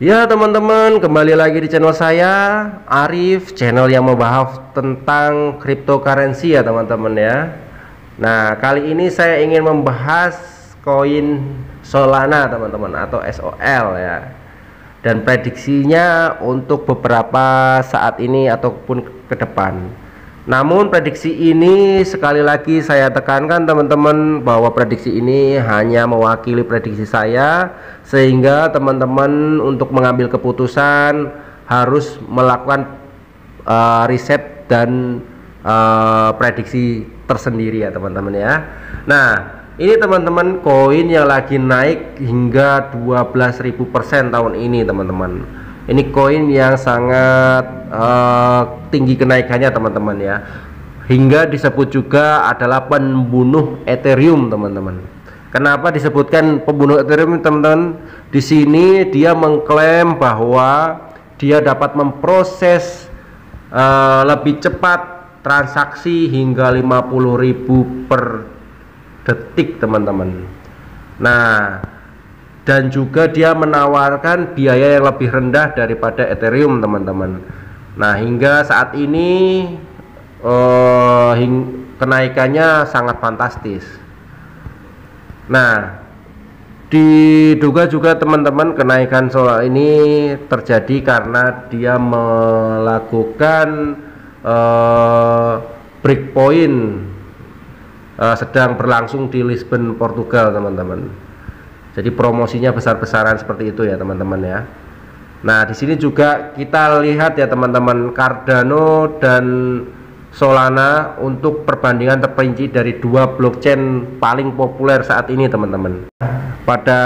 Ya teman-teman kembali lagi di channel saya Arif channel yang membahas tentang cryptocurrency ya teman-teman ya. Nah kali ini saya ingin membahas koin Solana teman-teman atau SOL ya. Dan prediksinya untuk beberapa saat ini ataupun ke depan namun prediksi ini sekali lagi saya tekankan teman-teman bahwa prediksi ini hanya mewakili prediksi saya sehingga teman-teman untuk mengambil keputusan harus melakukan uh, riset dan uh, prediksi tersendiri ya teman-teman ya. Nah, ini teman-teman koin yang lagi naik hingga 12.000% tahun ini teman-teman ini koin yang sangat uh, tinggi kenaikannya teman-teman ya. Hingga disebut juga adalah pembunuh Ethereum teman-teman. Kenapa disebutkan pembunuh Ethereum teman-teman? Di sini dia mengklaim bahwa dia dapat memproses uh, lebih cepat transaksi hingga 50.000 per detik teman-teman. Nah dan juga dia menawarkan biaya yang lebih rendah daripada Ethereum teman-teman. Nah hingga saat ini hing kenaikannya sangat fantastis. Nah diduga juga teman-teman kenaikan solar ini terjadi karena dia melakukan uh, breakpoint uh, sedang berlangsung di Lisbon Portugal teman-teman jadi promosinya besar-besaran seperti itu ya teman-teman ya. Nah di sini juga kita lihat ya teman-teman Cardano dan Solana untuk perbandingan terperinci dari dua blockchain paling populer saat ini teman-teman. Pada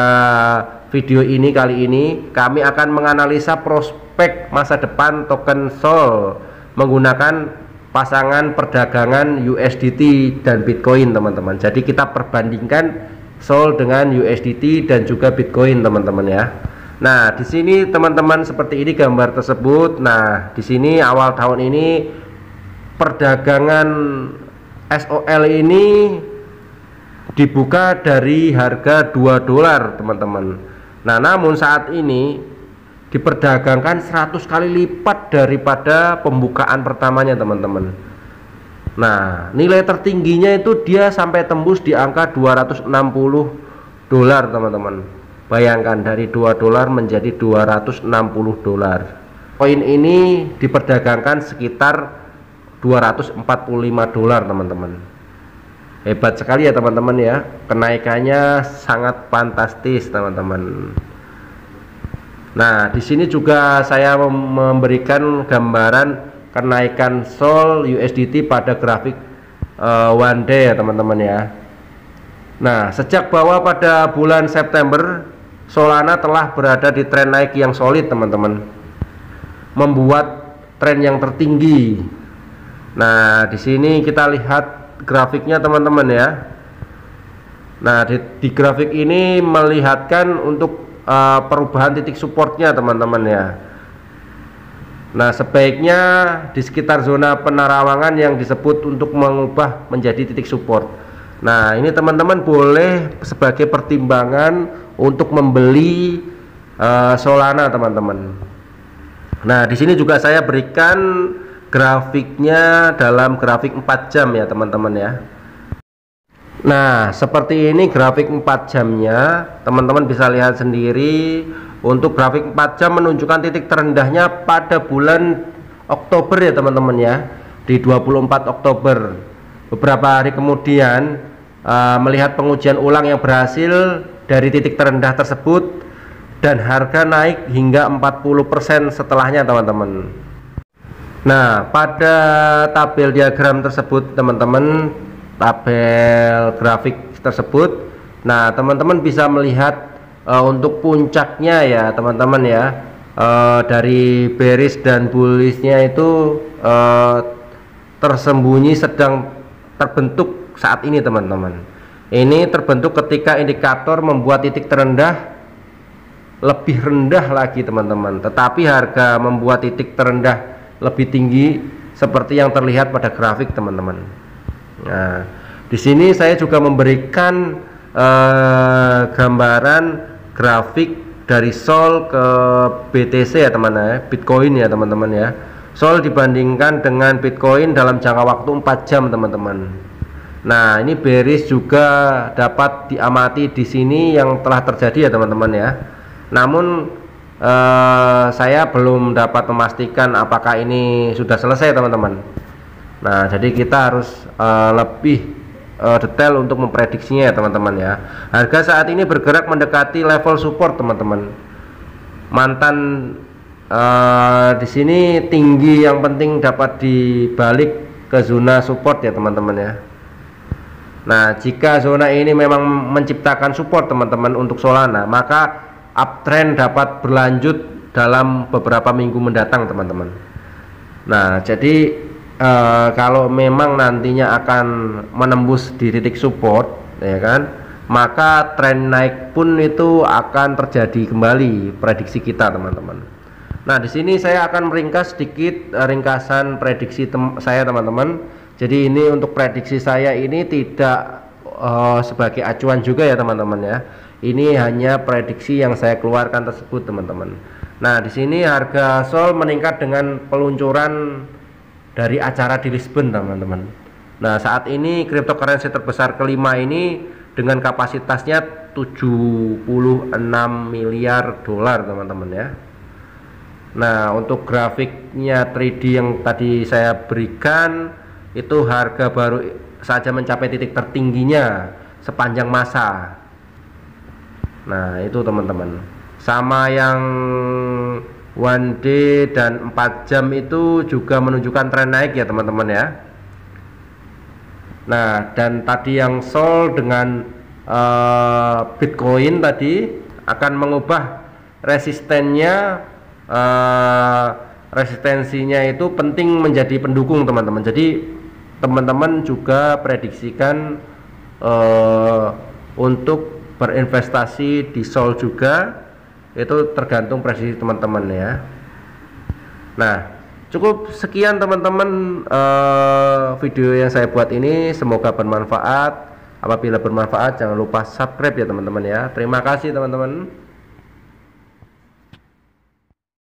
video ini kali ini kami akan menganalisa prospek masa depan token Sol menggunakan pasangan perdagangan USDT dan Bitcoin teman-teman. Jadi kita perbandingkan Sol dengan USDT dan juga Bitcoin teman-teman ya. Nah, di sini teman-teman seperti ini gambar tersebut. Nah, di sini awal tahun ini perdagangan SOL ini dibuka dari harga 2 dolar, teman-teman. Nah, namun saat ini diperdagangkan 100 kali lipat daripada pembukaan pertamanya, teman-teman Nah, nilai tertingginya itu dia sampai tembus di angka 260 dolar, teman-teman. Bayangkan dari 2 dolar menjadi 260 dolar. Koin ini diperdagangkan sekitar 245 dolar, teman-teman. Hebat sekali ya, teman-teman ya. Kenaikannya sangat fantastis, teman-teman. Nah, di sini juga saya memberikan gambaran kenaikan Sol USDT pada grafik uh, one day ya teman-teman ya. Nah sejak bawah pada bulan September Solana telah berada di tren naik yang solid teman-teman. Membuat tren yang tertinggi. Nah di sini kita lihat grafiknya teman-teman ya. Nah di, di grafik ini melihatkan untuk uh, perubahan titik supportnya teman-teman ya Nah, sebaiknya di sekitar zona penerawangan yang disebut untuk mengubah menjadi titik support. Nah, ini teman-teman boleh sebagai pertimbangan untuk membeli uh, Solana, teman-teman. Nah, di sini juga saya berikan grafiknya dalam grafik 4 jam ya, teman-teman ya. Nah, seperti ini grafik 4 jamnya, teman-teman bisa lihat sendiri untuk grafik 4 jam menunjukkan titik terendahnya pada bulan Oktober ya teman-teman ya. Di 24 Oktober. Beberapa hari kemudian uh, melihat pengujian ulang yang berhasil dari titik terendah tersebut dan harga naik hingga 40% setelahnya teman-teman. Nah pada tabel diagram tersebut teman-teman tabel grafik tersebut nah teman-teman bisa melihat uh, untuk puncaknya ya teman-teman ya. Uh, dari bearish dan bullishnya itu uh, tersembunyi sedang terbentuk saat ini teman-teman. Ini terbentuk ketika indikator membuat titik terendah lebih rendah lagi teman-teman. Tetapi harga membuat titik terendah lebih tinggi seperti yang terlihat pada grafik teman-teman. Nah di sini saya juga memberikan uh, gambaran grafik dari Sol ke BTC ya teman ya. Bitcoin ya teman-teman ya. Sol dibandingkan dengan Bitcoin dalam jangka waktu 4 jam teman-teman. Nah ini bearish juga dapat diamati di sini yang telah terjadi ya teman-teman ya. Namun eh, saya belum dapat memastikan apakah ini sudah selesai teman-teman. Nah jadi kita harus eh, lebih uh, detail untuk memprediksinya ya teman-teman ya. Harga saat ini bergerak mendekati level support teman-teman. Mantan uh, di sini tinggi yang penting dapat dibalik ke zona support ya teman-teman ya. Nah jika zona ini memang menciptakan support teman-teman untuk Solana maka uptrend dapat berlanjut dalam beberapa minggu mendatang teman-teman. Nah jadi uh, kalau memang nantinya akan menembus di titik support ya kan maka tren naik pun itu akan terjadi kembali prediksi kita teman-teman. Nah di sini saya akan meringkas sedikit uh, ringkasan prediksi tem saya teman-teman. Jadi ini untuk prediksi saya ini tidak uh, sebagai acuan juga ya teman-teman ya. Ini hanya prediksi yang saya keluarkan tersebut teman-teman. Nah di sini harga sol meningkat dengan peluncuran dari acara di Lisbon teman-teman. Nah saat ini cryptocurrency terbesar kelima ini dengan kapasitasnya 76 miliar dolar teman-teman ya. Nah untuk grafiknya 3D yang tadi saya berikan itu harga baru saja mencapai titik tertingginya sepanjang masa. Nah itu teman-teman. Sama yang one day dan 4 jam itu juga menunjukkan tren naik ya teman-teman ya. Nah dan tadi yang sol dengan uh, bitcoin tadi akan mengubah resistennya uh, resistensinya itu penting menjadi pendukung teman-teman. Jadi teman-teman juga prediksikan uh, untuk berinvestasi di sol juga itu tergantung prediksi teman-teman ya. Nah cukup sekian teman-teman uh, video yang saya buat ini. Semoga bermanfaat. Apabila bermanfaat jangan lupa subscribe ya teman-teman ya. Terima kasih teman-teman